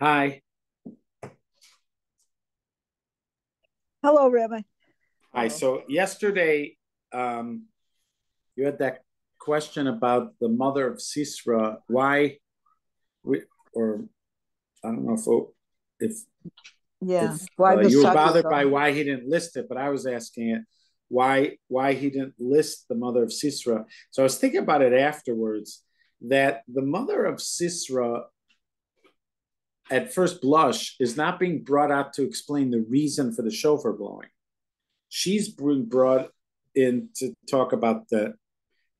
Hi. Hello, Rabbi. Hi. So yesterday, um, you had that question about the mother of Sisra. Why, we, or I don't know if if yeah, if, why uh, you were bothered by why he didn't list it, but I was asking it why why he didn't list the mother of Sisra. So I was thinking about it afterwards that the mother of Sisra at first blush is not being brought out to explain the reason for the shofar blowing. She's being brought in to talk about the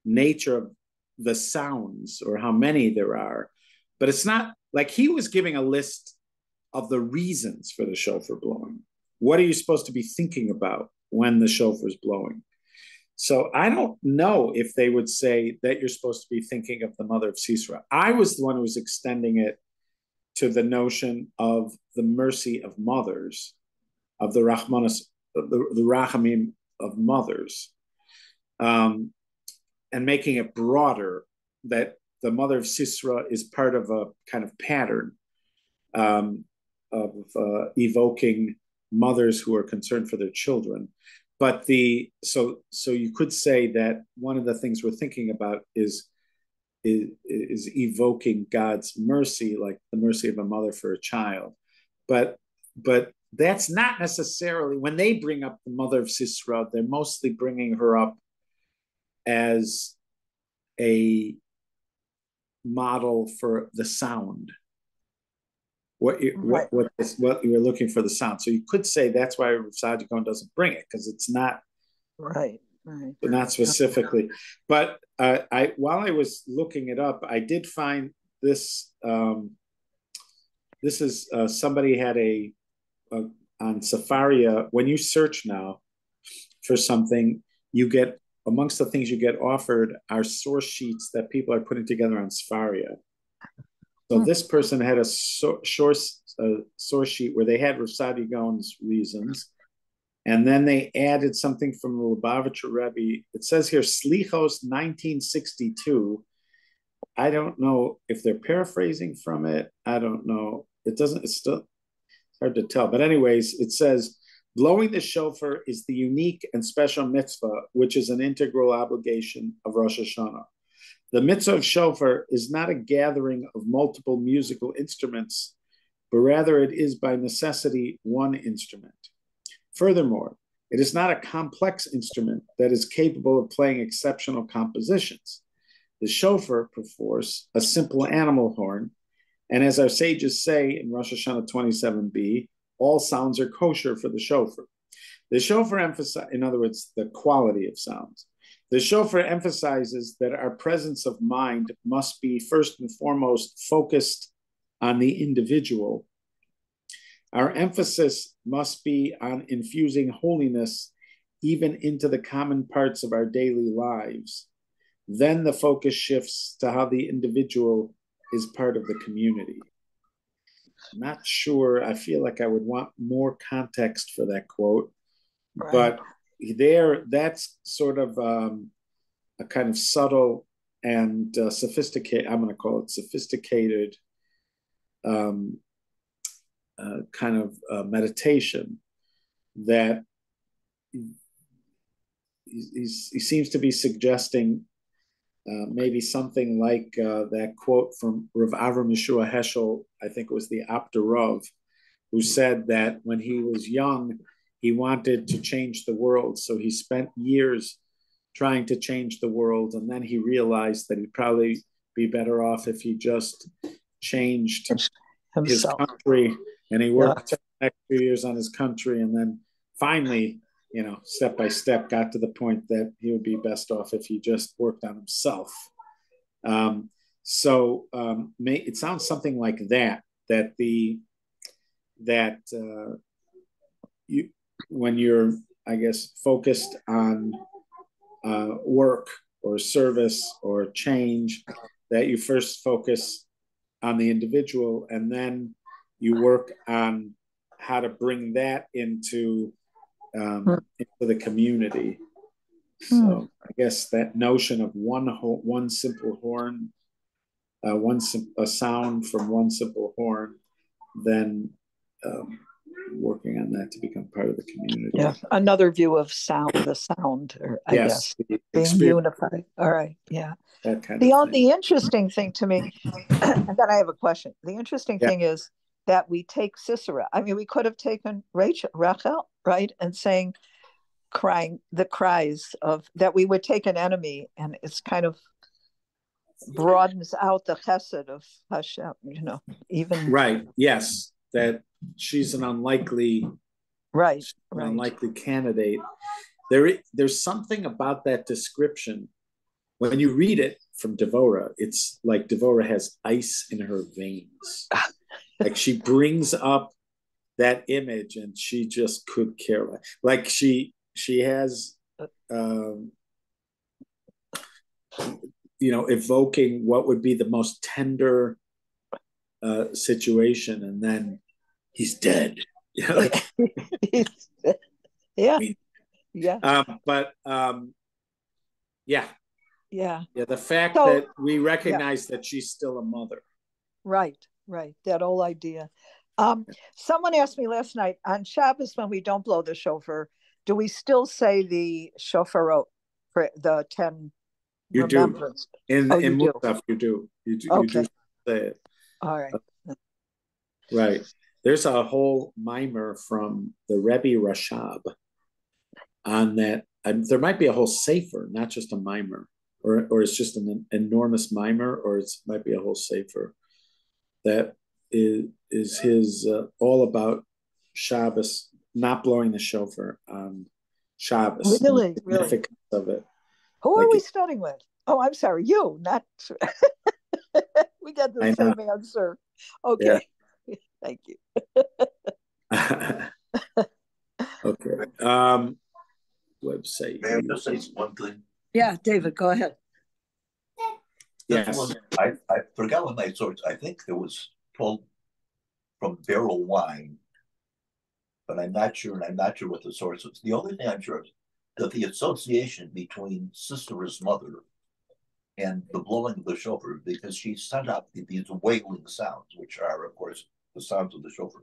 nature of the sounds or how many there are. But it's not like he was giving a list of the reasons for the shofar blowing. What are you supposed to be thinking about when the shofar is blowing? So I don't know if they would say that you're supposed to be thinking of the mother of Sisra. I was the one who was extending it to the notion of the mercy of mothers, of the Rahmanas, the, the Rahamim of mothers, um, and making it broader that the mother of Sisra is part of a kind of pattern um, of uh, evoking mothers who are concerned for their children. But the so so you could say that one of the things we're thinking about is is, is evoking God's mercy, like the mercy of a mother for a child. But but that's not necessarily when they bring up the mother of Sisra, they're mostly bringing her up as a model for the sound. What you, right. what what, is, what you were looking for the sound. So you could say that's why Saadia Gaon doesn't bring it because it's not right right not specifically but uh, i while i was looking it up i did find this um, this is uh, somebody had a, a on Sefaria when you search now for something you get amongst the things you get offered are source sheets that people are putting together on Sefaria so hmm. this person had a source a source sheet where they had Rav Saadia Gaon's reasons and then they added something from the Lubavitcher Rebbe. It says here, Slichos 1962. I don't know if they're paraphrasing from it. I don't know. It doesn't, it's still hard to tell. But, anyways, it says, blowing the shofar is the unique and special mitzvah, which is an integral obligation of Rosh Hashanah. The mitzvah of shofar is not a gathering of multiple musical instruments, but rather it is by necessity one instrument. Furthermore, it is not a complex instrument that is capable of playing exceptional compositions. The shofar, perforce, a simple animal horn, and as our sages say in Rosh Hashanah 27b, all sounds are kosher for the shofar. The shofar emphasizes, in other words, the quality of sounds. The shofar emphasizes that our presence of mind must be first and foremost focused on the individual our emphasis must be on infusing holiness even into the common parts of our daily lives. Then the focus shifts to how the individual is part of the community. I'm not sure. I feel like I would want more context for that quote, right. but there, that's sort of um, a kind of subtle and uh, sophisticated. I'm going to call it sophisticated um, uh, kind of uh, meditation that he, he seems to be suggesting uh, maybe something like uh, that quote from Rav Avram Yehoshua Heschel, I think it was the Apter who said that when he was young, he wanted to change the world. So he spent years trying to change the world. And then he realized that he'd probably be better off if he just changed Himself. his country and he worked yeah. the next few years on his country, and then finally, you know, step by step, got to the point that he would be best off if he just worked on himself. Um, so um, may, it sounds something like that. That the that uh, you when you're, I guess, focused on uh, work or service or change, that you first focus on the individual and then you work on how to bring that into um, hmm. into the community. So hmm. I guess that notion of one ho- one simple horn uh, one a sound from one simple horn, then um, working on that to become part of the community. Yeah, another view of sound, the sound, or I yes, guess being unified. All right, yeah. That kind the of the interesting thing to me, and then I have a question. The interesting Yeah. thing is that we take Sisera. I mean, we could have taken Rachel, Rachel, right, and saying, crying the cries of that we would take an enemy, and it's kind of broadens out the chesed of Hashem. You know, even right. Yes, that she's an unlikely, right, an right. unlikely candidate. There, there's something about that description. When you read it from Devora, it's like Devora has ice in her veins. like she brings up that image, and she just could care less. Like she, she has, um, you know, evoking what would be the most tender uh, situation, and then he's dead. You know, like, yeah, mean- yeah, um, but um, yeah, yeah. yeah. The fact So- that we recognize that she's still a mother. Right, right. That whole idea. Um, someone asked me last night on Shabbos when we don't blow the shofar, do we still say the shofarot for the ten You do. In Oh, in you do. Musaf, you do. You do. You do say it. All right. Right. There's a whole mimer from the Rebbe Rashab on that. Um, there might be a whole sefer, not just a mimer, or or it's just an enormous mimer, or it might be a whole sefer that is is his uh, all about Shabbos, not blowing the shofar on Shabbos. Really? the Really? of it. Who are we it- studying with? Oh, I'm sorry, you, not we got the I know. same answer. Okay. Thank you. okay. Um, website. May I just say one thing? Yeah, David, go ahead. This Yes. was- I, I forgot what my source, I think it was pulled from Berel Wein. But I'm not sure, and I'm not sure what the source was. The only thing I'm sure is that the association between Sisera's mother and the blowing of the shofar, because she sent out these wailing sounds, which are, of course, the sounds of the shofar.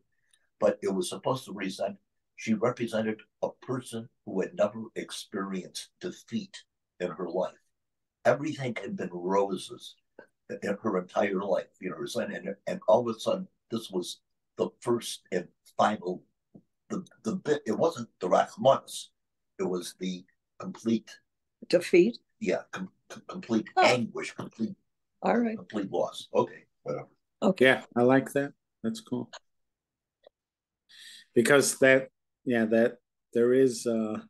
But it was supposed to represent, she represented a person who had never experienced defeat in her life everything had been roses in her entire life, you know, and, and all of a sudden, this was the first and final, the, the bit, it wasn't the Rachmanis, it was the complete, Defeat. yeah, com- com- complete Oh. anguish, complete, All right. complete loss. Okay, whatever. Okay. Yeah, I like that. That's cool. Because that, yeah, that there is uh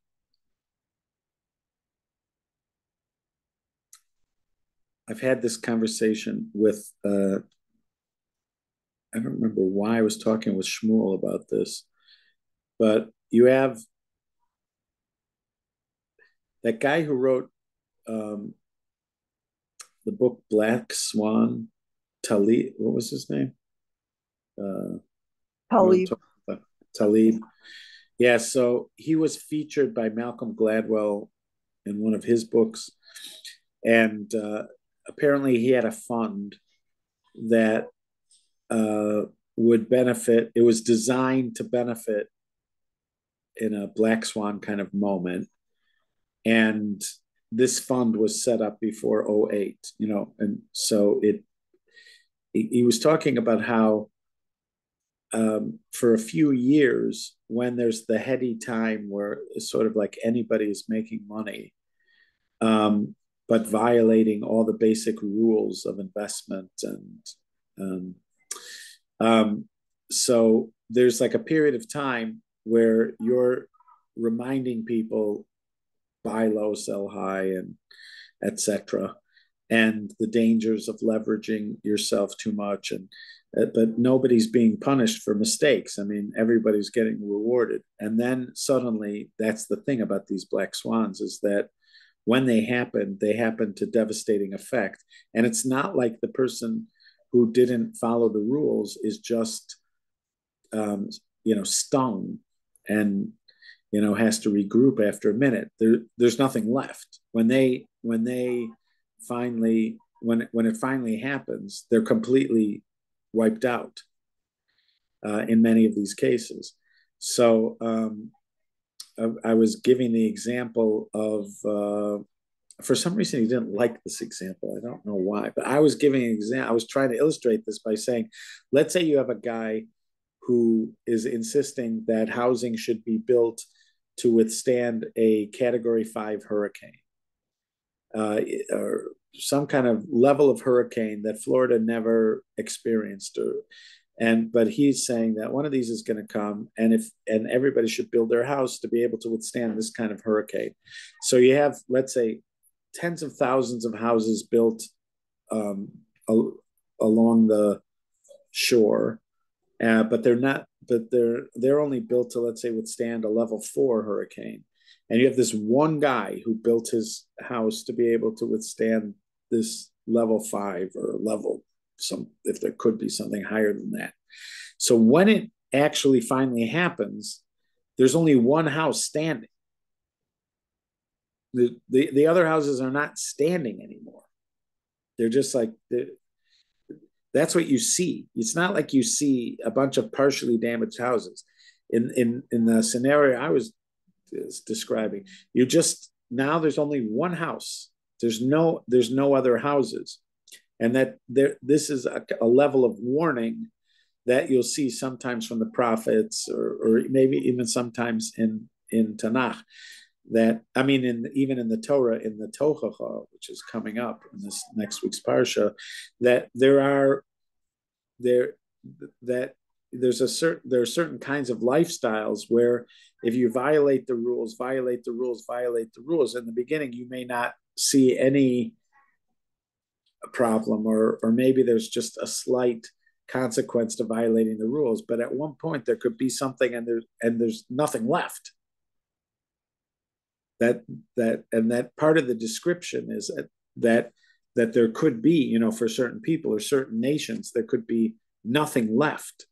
I've had this conversation with uh I don't remember why I was talking with Shmuel about this, but you have that guy who wrote um the book Black Swan, Taleb, what was his name? Uh, Taleb. Taleb. Yeah, so he was featured by Malcolm Gladwell in one of his books. And uh, apparently he had a fund that uh, would benefit, it was designed to benefit in a black swan kind of moment. And this fund was set up before 08, you know, and so it, he, he was talking about how um, for a few years, when there's the heady time where it's sort of like anybody is making money, um, but violating all the basic rules of investment and um, um, so there's like a period of time where you're reminding people buy low, sell high, and etc. And the dangers of leveraging yourself too much, and but nobody's being punished for mistakes. I mean, everybody's getting rewarded. And then suddenly, that's the thing about these black swans is that when they happen, they happen to devastating effect. And it's not like the person who didn't follow the rules is just, um, you know, stung and you know has to regroup after a minute. There, there's nothing left when they when they finally when when it finally happens, they're completely wiped out uh, in many of these cases. So um, I, I, was giving the example of, uh, for some reason, he didn't like this example. I don't know why, but I was giving an example. I was trying to illustrate this by saying, let's say you have a guy who is insisting that housing should be built to withstand a category five hurricane uh, or some kind of level of hurricane that Florida never experienced. Or and but he's saying that one of these is going to come and if and everybody should build their house to be able to withstand this kind of hurricane. So you have let's say tens of thousands of houses built um, al- along the shore uh, but they're not but they're they're only built to let's say withstand a level four hurricane. And you have this one guy who built his house to be able to withstand this level five or level some if there could be something higher than that. So when it actually finally happens, there's only one house standing. The, the, the other houses are not standing anymore. They're just like they're, that's what you see. It's not like you see a bunch of partially damaged houses. In in in the scenario I was describing, you just now there's only one house. There's no there's no other houses. And that there this is a, a, level of warning that you'll see sometimes from the prophets or, or maybe even sometimes in in Tanakh that I mean in even in the Torah in the Tochacha which is coming up in this next week's parsha that there are there that there's a certain there are certain kinds of lifestyles where if you violate the rules violate the rules violate the rules in the beginning you may not see any problem or or maybe there's just a slight consequence to violating the rules but at one point there could be something and there's and there's nothing left. That that and that part of the description is that that that there could be you know for certain people or certain nations there could be nothing left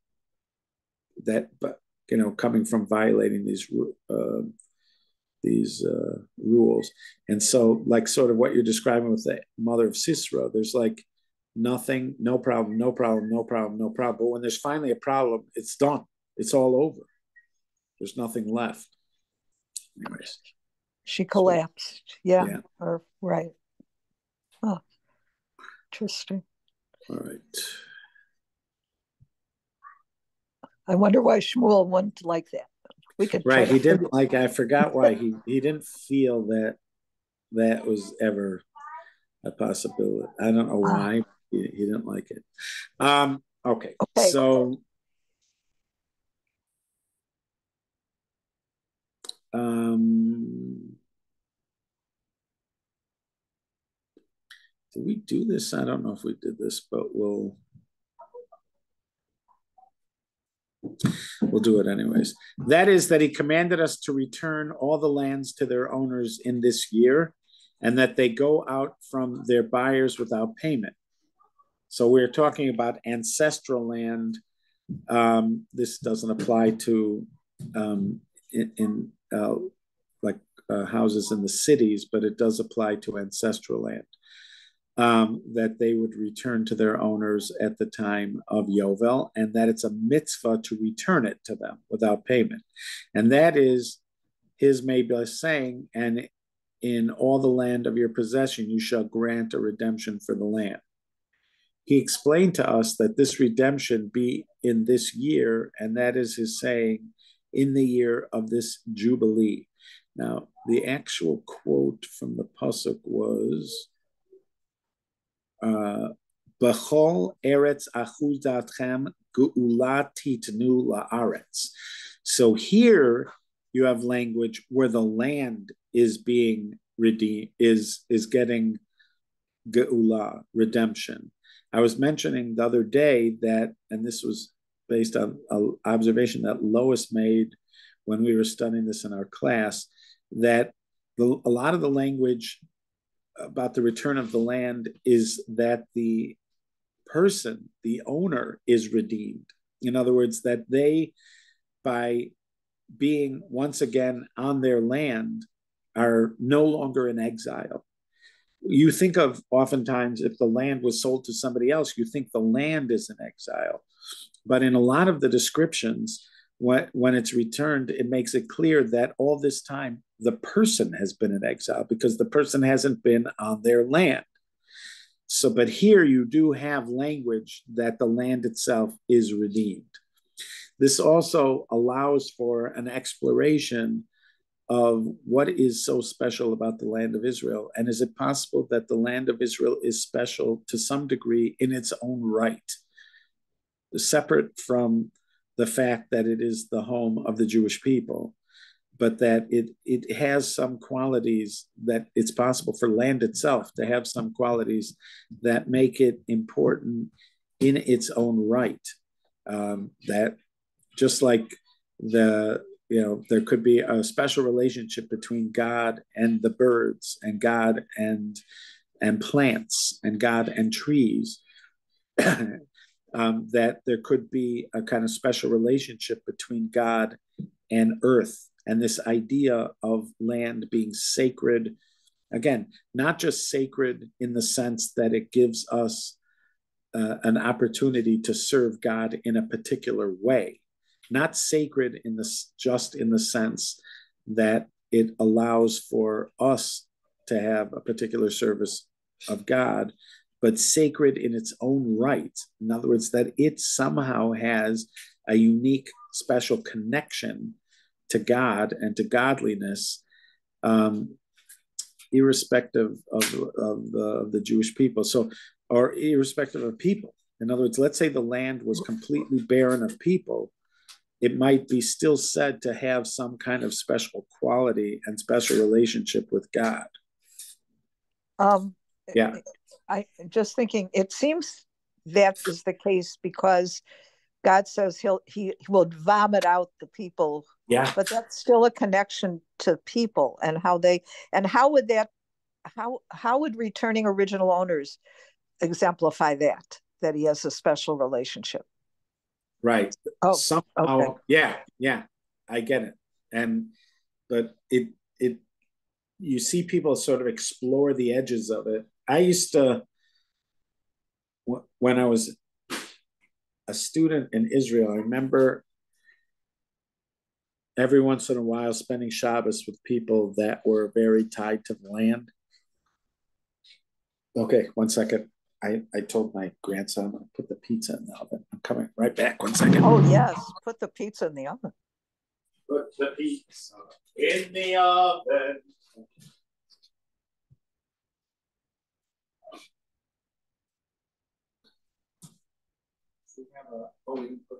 that but you know coming from violating these uh, these uh, rules. And so, like, sort of what you're describing with the mother of Sisera, there's like nothing, no problem, no problem, no problem, no problem. But when there's finally a problem, it's done. It's all over. There's nothing left. Anyways. She collapsed. So, yeah. yeah. Or right. Oh, interesting. All right. I wonder why Shmuel wouldn't like that we could right he didn't like i forgot why he he didn't feel that that was ever a possibility i don't know ah. why he, he didn't like it um okay, okay. so um did we do this i don't know if we did this but we'll We'll do it anyways. That is that he commanded us to return all the lands to their owners in this year and that they go out from their buyers without payment. So we're talking about ancestral land. Um, this doesn't apply to um, in, in uh, like uh, houses in the cities, but it does apply to ancestral land um, that they would return to their owners at the time of Yovel, and that it's a mitzvah to return it to them without payment. And that is his maybe saying, and in all the land of your possession you shall grant a redemption for the land. He explained to us that this redemption be in this year, and that is his saying, in the year of this Jubilee. Now, the actual quote from the Pasuk was, Uh, Bechol eretz laaretz. So here you have language where the land is being redeemed, is is getting geula redemption. I was mentioning the other day that, and this was based on an observation that Lois made when we were studying this in our class, that the, a lot of the language about the return of the land is that the person, the owner, is redeemed. In other words, that they, by being once again on their land, are no longer in exile. you think of oftentimes if the land was sold to somebody else, you think the land is in exile. But in a lot of the descriptions, when, when it's returned, it makes it clear that all this time the person has been in exile because the person hasn't been on their land. So, but here you do have language that the land itself is redeemed. This also allows for an exploration of what is so special about the land of Israel. And is it possible that the land of Israel is special to some degree in its own right, separate from the fact that it is the home of the Jewish people, but that it, it has some qualities that it's possible for land itself to have some qualities that make it important in its own right. Um, that just like the you know there could be a special relationship between god and the birds and god and and plants and god and trees um, that there could be a kind of special relationship between god and earth and this idea of land being sacred again not just sacred in the sense that it gives us uh, an opportunity to serve god in a particular way not sacred in this just in the sense that it allows for us to have a particular service of God, but sacred in its own right. In other words, that it somehow has a unique, special connection to God and to godliness, um, irrespective of, of, the, of the Jewish people. So, or irrespective of people. In other words, let's say the land was completely barren of people it might be still said to have some kind of special quality and special relationship with God. Um, yeah. I just thinking it seems that is the case because God says he'll he, he will vomit out the people. Yeah. But that's still a connection to people and how they and how would that how how would returning original owners exemplify that that he has a special relationship? Right. Oh, somehow, okay. yeah, yeah, I get it. And but it it you see people sort of explore the edges of it. I used to when I was a student in Israel, I remember every once in a while spending Shabbos with people that were very tied to the land. Okay, one second. I, I told my grandson, i put the pizza in the oven. I'm coming right back. One second. Oh, yes. Put the pizza in the oven. Put the pizza in the oven. We have a, oh, we put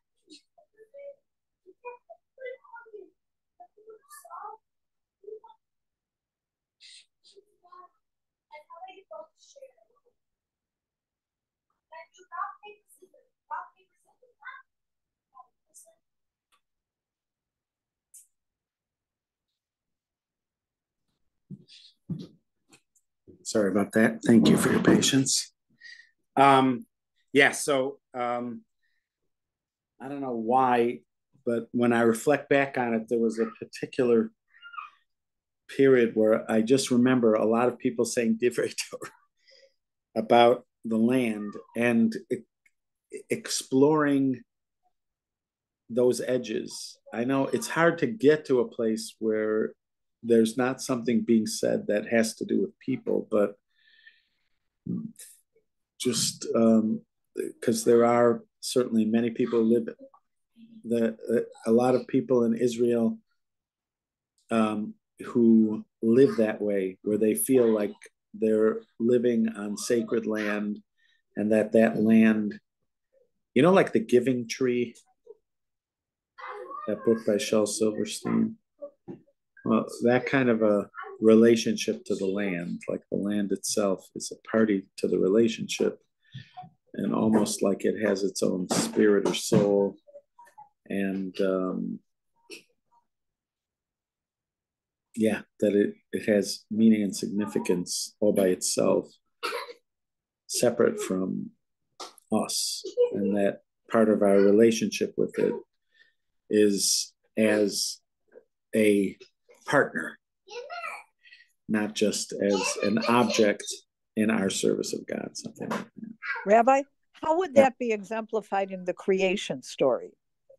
Sorry about that. Thank you for your patience. Um, yeah, so um, I don't know why, but when I reflect back on it, there was a particular period where I just remember a lot of people saying different about the land and exploring those edges. I know it's hard to get to a place where there's not something being said that has to do with people, but just because um, there are certainly many people who live uh, a lot of people in Israel um, who live that way, where they feel like they're living on sacred land, and that that land, you know, like the Giving Tree, that book by Shel Silverstein. Well, that kind of a relationship to the land, like the land itself is a party to the relationship, and almost like it has its own spirit or soul and um, yeah, that it, it has meaning and significance all by itself, separate from us, and that part of our relationship with it is as a partner, not just as an object in our service of God, something like that. Rabbi, how would that be exemplified in the creation story?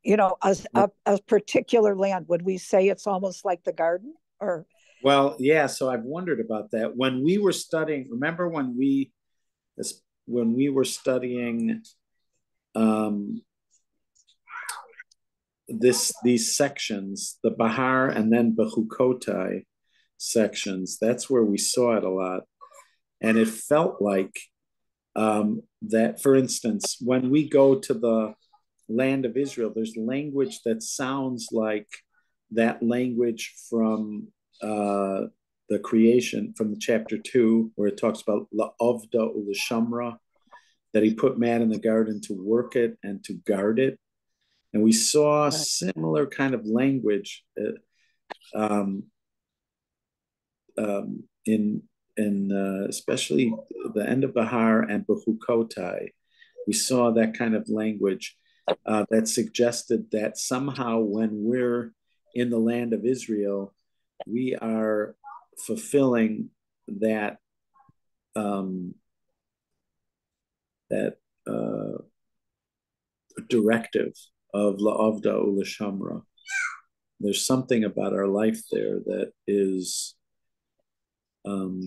You know a, a, a particular land would we say it's almost like the garden or? Well yeah so i've wondered about that. When we were studying remember when we when we were studying um this these sections the bahar and then bechukotai sections that's where we saw it a lot. And it felt like um that for instance when we go to the land of Israel, there's language that sounds like that language from uh, the creation, from the chapter two, where it talks about la'avda u'lashamra, that he put man in the garden to work it and to guard it. And we saw similar kind of language uh, um, um, in in uh, especially the end of Bahar and Bechukotai. We saw that kind of language uh, that suggested that somehow when we're in the land of Israel, we are fulfilling that um, that uh, directive of la'avda ulashamra. There's something about our life there that is um,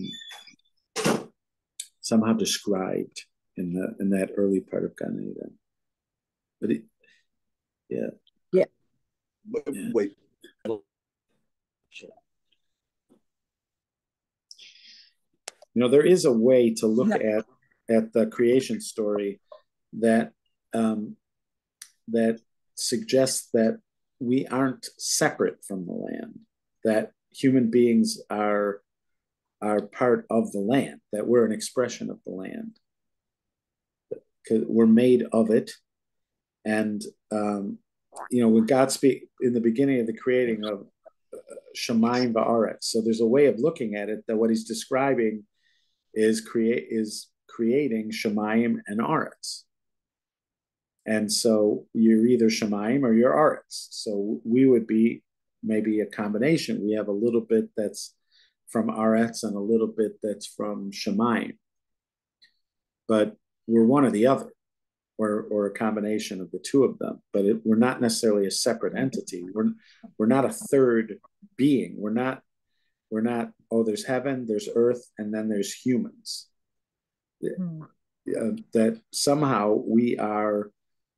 somehow described in the in that early part of Gan Eden. But it, yeah. Yeah. yeah. Wait. You know, there is a way to look yeah. at at the creation story that um, that suggests that we aren't separate from the land, that human beings are are part of the land, that we're an expression of the land. Because we're made of it, and um, you know, when God speak in the beginning of the creating of uh, Shemaim Ba'aretz, so there's a way of looking at it that what he's describing is create is creating Shemaim and Aretz. And so you're either Shemaim or you're Aretz. So we would be maybe a combination. We have a little bit that's from Aretz and a little bit that's from Shemaim. But we're one or the other or or a combination of the two of them but it, we're not necessarily a separate entity. We're we're not a third being. We're not we're not oh there's heaven there's earth and then there's humans. Mm. uh, that somehow we are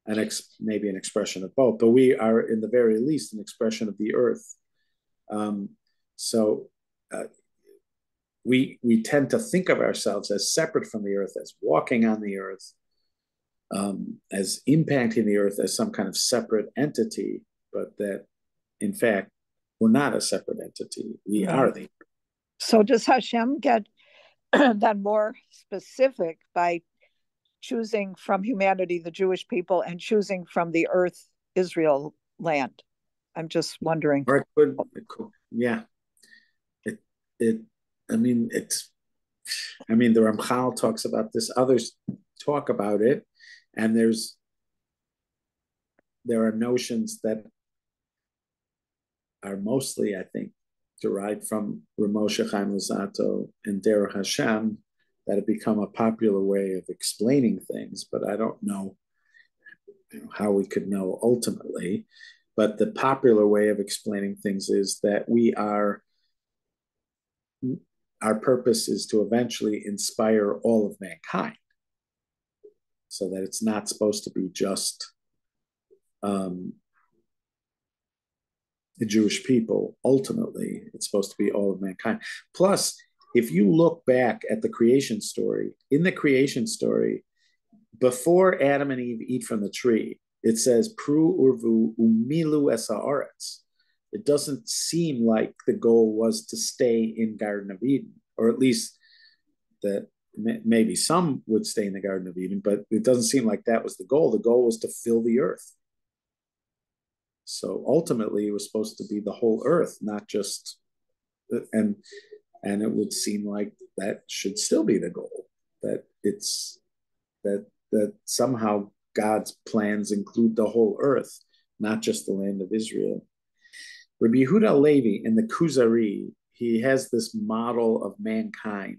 an ex maybe an expression of both but we are in the very least an expression of the earth. Um, so uh, we we tend to think of ourselves as separate from the earth as walking on the earth um, as impacting the earth as some kind of separate entity, but that in fact we're not a separate entity. We right. are the. So does Hashem get then more specific by choosing from humanity the Jewish people and choosing from the earth Israel land? I'm just wondering. Or it could, it could yeah. It it I mean it's I mean the Ramchal talks about this, others talk about it and there's there are notions that are mostly i think derived from Rav Moshe Chaim Luzzatto and Derech Hashem that have become a popular way of explaining things, but I don't know how we could know ultimately. But the popular way of explaining things is that we are, our purpose is to eventually inspire all of mankind so that it's not supposed to be just um, the Jewish people. Ultimately, it's supposed to be all of mankind. Plus, if you look back at the creation story, in the creation story, before Adam and Eve eat from the tree, it says "Pru urvu umilu esaretz." It doesn't seem like the goal was to stay in Garden of Eden, or at least that maybe some would stay in the Garden of Eden, but it doesn't seem like that was the goal. The goal was to fill the earth. So ultimately, it was supposed to be the whole earth, not just uh, and and it would seem like that should still be the goal. That it's that that somehow God's plans include the whole earth, not just the land of Israel. Rabbi Yehuda HaLevi in the Kuzari, he has this model of mankind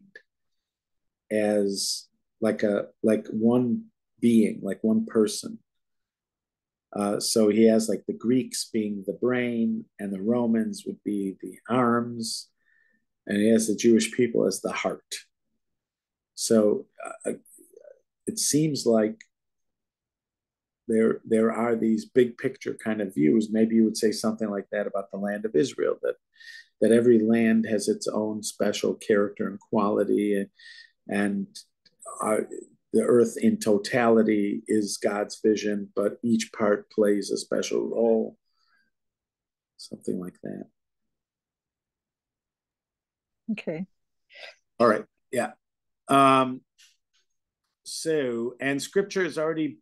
as like a like one being, like one person. Uh, so he has like the Greeks being the brain, and the Romans would be the arms, and he has the Jewish people as the heart. So uh, it seems like there there are these big picture kind of views. Maybe you would say something like that about the land of Israel that that every land has its own special character and quality, and and our, the earth in totality is God's vision, but each part plays a special role. Something like that. Okay. All right. Yeah. Um, so, and scripture has already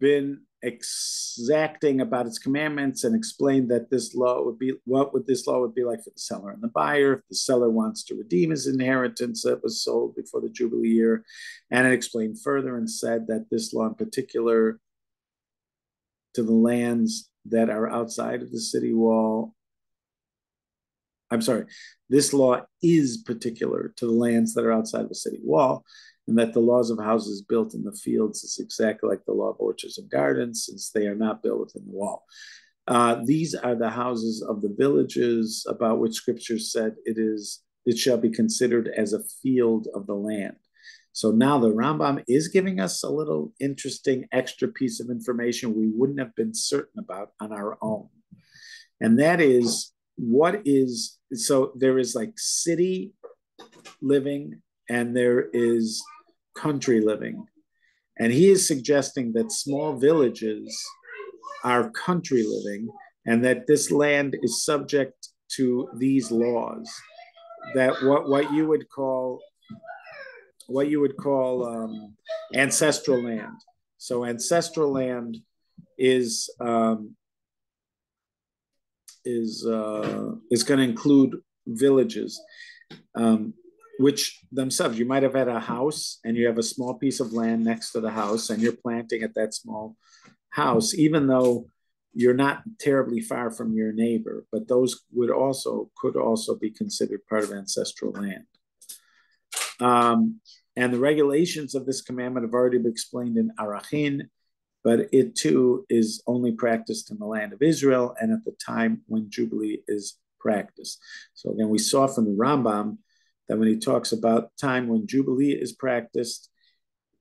been exacting about its commandments and explained that this law would be what would this law would be like for the seller and the buyer if the seller wants to redeem his inheritance that was sold before the jubilee year. And it explained further and said that this law in particular to the lands that are outside of the city wall i'm sorry this law is particular to the lands that are outside of the city wall and that the laws of houses built in the fields is exactly like the law of orchards and gardens, since they are not built within the wall. Uh, these are the houses of the villages about which Scripture said it is it shall be considered as a field of the land. So now the Rambam is giving us a little interesting extra piece of information we wouldn't have been certain about on our own, and that is what is so there is like city living and there is country living. And he is suggesting that small villages are country living and that this land is subject to these laws. That what, what you would call what you would call um, ancestral land. So ancestral land is um, is uh, is going to include villages. Um, which themselves, you might have had a house and you have a small piece of land next to the house and you're planting at that small house, even though you're not terribly far from your neighbor, but those would also could also be considered part of ancestral land. Um, and the regulations of this commandment have already been explained in Arachin, but it too is only practiced in the land of Israel and at the time when Jubilee is practiced. So again, we saw from the Rambam that when he talks about time when Jubilee is practiced,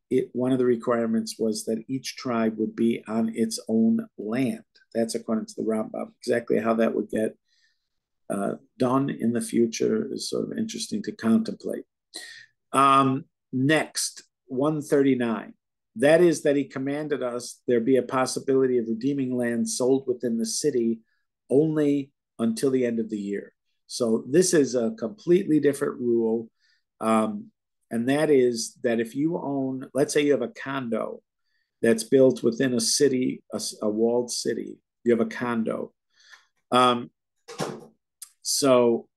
it, one of the requirements was that each tribe would be on its own land. That's according to the Rambam. Exactly how that would get uh, done in the future is sort of interesting to contemplate. Um, next, 139. That is that he commanded us there be a possibility of redeeming land sold within the city only until the end of the year. So this is a completely different rule. Um, and that is that if you own, let's say you have a condo that's built within a city, a, a walled city, you have a condo. Um, so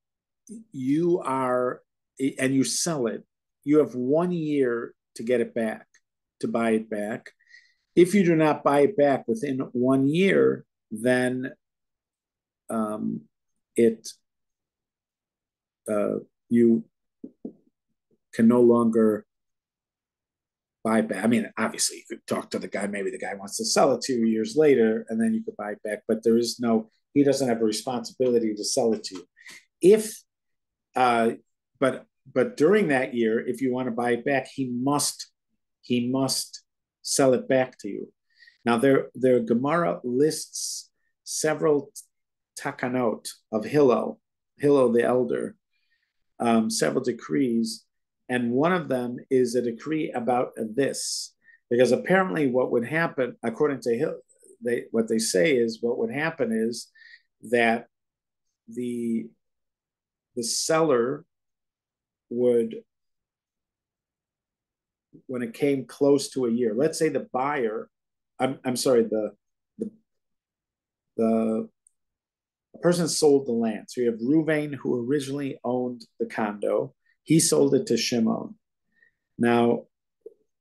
you are, and you sell it, you have one year to get it back, to buy it back. If you do not buy it back within one year, then um, it uh, you can no longer buy back. I mean, obviously, you could talk to the guy. Maybe the guy wants to sell it to you years later, and then you could buy it back. But there is no. He doesn't have a responsibility to sell it to you. If, uh, but but during that year, if you want to buy it back, he must he must sell it back to you. Now, there there Gemara lists several takanot of Hillel, Hillel the elder, um, several decrees and one of them is a decree about this, because apparently what would happen, according to Hill, they what they say is what would happen is that the the seller would when it came close to a year let's say the buyer i'm, I'm sorry the the the person sold the land so you have Ruvain who originally owned the condo he sold it to Shimon. Now,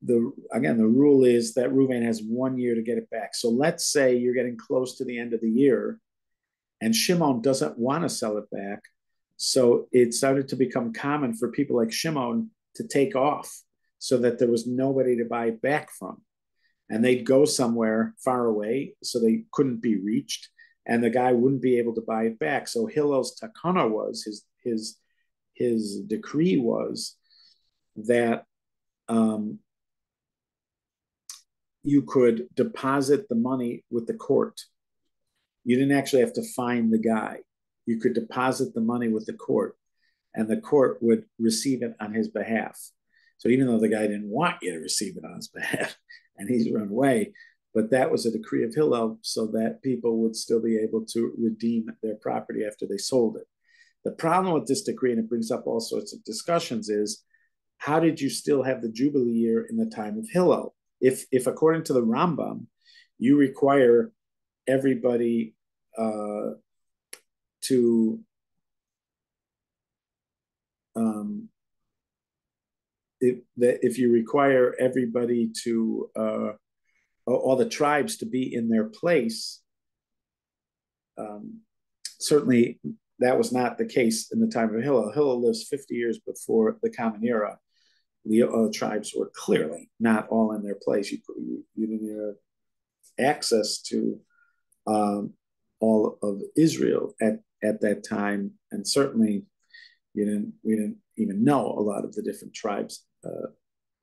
the again, the rule is that Reuven has one year to get it back. So let's say you're getting close to the end of the year, and Shimon doesn't want to sell it back. So it started to become common for people like Shimon to take off so that there was nobody to buy back from. And they'd go somewhere far away so they couldn't be reached, and the guy wouldn't be able to buy it back. So Hillel's takana was his his his decree was that um, you could deposit the money with the court. You didn't actually have to find the guy. You could deposit the money with the court, and the court would receive it on his behalf. So even though the guy didn't want you to receive it on his behalf, and he's run away, but that was a decree of Hillel, so that people would still be able to redeem their property after they sold it. The problem with this decree, and it brings up all sorts of discussions, is how did you still have the Jubilee year in the time of Hillel? If, if according to the Rambam, you require everybody uh, to um, if, that if you require everybody to uh, all the tribes to be in their place, um, certainly that was not the case in the time of Hillel. Hillel lives 50 years before the Common Era. The uh, tribes were clearly not all in their place. You, you, you didn't have access to um, all of Israel at, at that time, and certainly you didn't. We didn't even know a lot of the different tribes uh,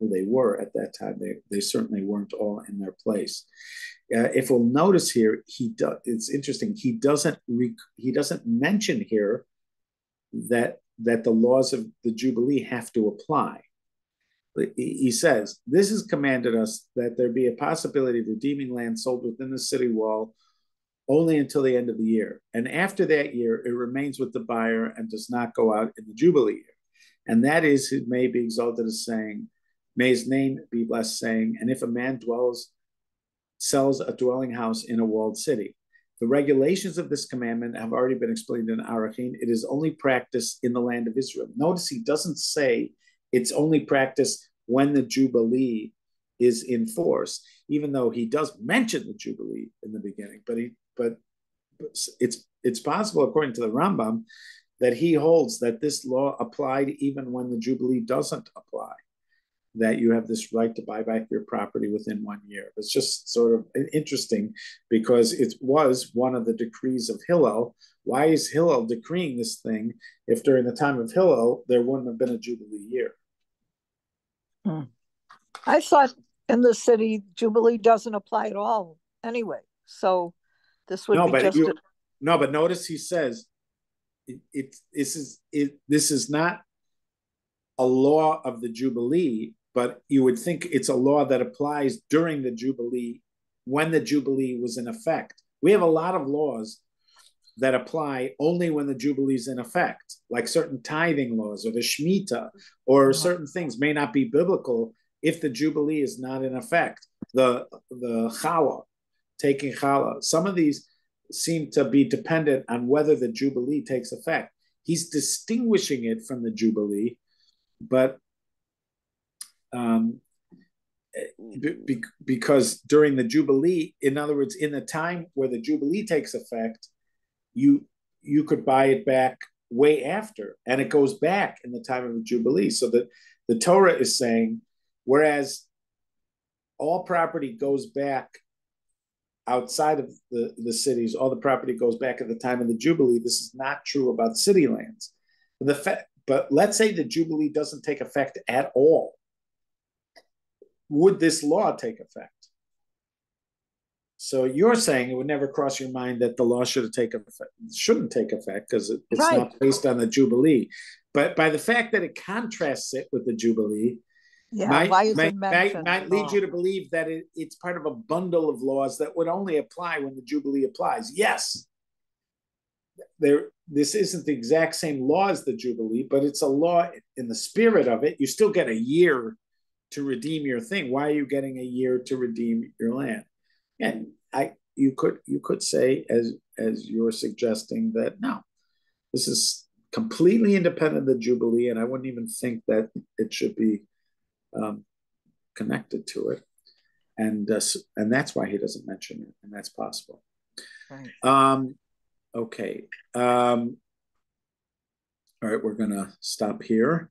they were at that time. They they certainly weren't all in their place. Uh, if we'll notice here, he does. It's interesting. He doesn't. Rec- he doesn't mention here that that the laws of the jubilee have to apply. He says, "This has commanded us that there be a possibility of redeeming land sold within the city wall." Only until the end of the year. And after that year, it remains with the buyer and does not go out in the Jubilee year. And that is, it may be exalted as saying, May his name be blessed, saying, And if a man dwells sells a dwelling house in a walled city. The regulations of this commandment have already been explained in Arachin. It is only practiced in the land of Israel. Notice he doesn't say it's only practiced when the Jubilee is in force, even though he does mention the Jubilee in the beginning. But he but, but it's it's possible, according to the Rambam, that he holds that this law applied even when the Jubilee doesn't apply that you have this right to buy back your property within one year. It's just sort of interesting because it was one of the decrees of Hillel. Why is Hillel decreeing this thing if during the time of Hillel there wouldn't have been a Jubilee year? Hmm. I thought in the city Jubilee doesn't apply at all anyway. So this would no, be but just you, a... no, but notice he says it, it this is it this is not a law of the Jubilee, but you would think it's a law that applies during the Jubilee when the Jubilee was in effect. We have a lot of laws that apply only when the Jubilee is in effect, like certain tithing laws or the Shemitah, or certain things may not be biblical if the Jubilee is not in effect. The, the Challah, taking Challah, some of these seem to be dependent on whether the Jubilee takes effect. He's distinguishing it from the Jubilee, but um, be, because during the jubilee, in other words, in the time where the jubilee takes effect, you you could buy it back way after, and it goes back in the time of the Jubilee. So that the Torah is saying, whereas all property goes back outside of the, the cities, all the property goes back at the time of the Jubilee. This is not true about city lands. The fa- but let's say the Jubilee doesn't take effect at all. Would this law take effect? So you're saying it would never cross your mind that the law should take effect, shouldn't take effect because it, it's right. not based on the Jubilee. But by the fact that it contrasts it with the Jubilee, yeah, might, why is might? Might, might lead you to believe that it, it's part of a bundle of laws that would only apply when the Jubilee applies. Yes, there. This isn't the exact same law as the Jubilee, but it's a law in the spirit of it. You still get a year to redeem your thing. Why are you getting a year to redeem your land? And I, you could you could say as as you're suggesting that no, this is completely independent of the Jubilee, and I wouldn't even think that it should be um, connected to it, and uh, and that's why he doesn't mention it, and that's possible. Right. Um, okay. Um, all right, we're gonna stop here,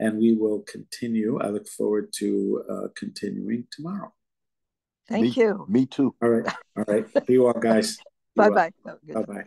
and we will continue. I look forward to uh, continuing tomorrow. Thank me, you. Me too. All right. All right. See you all, guys. bye bye. Bye bye.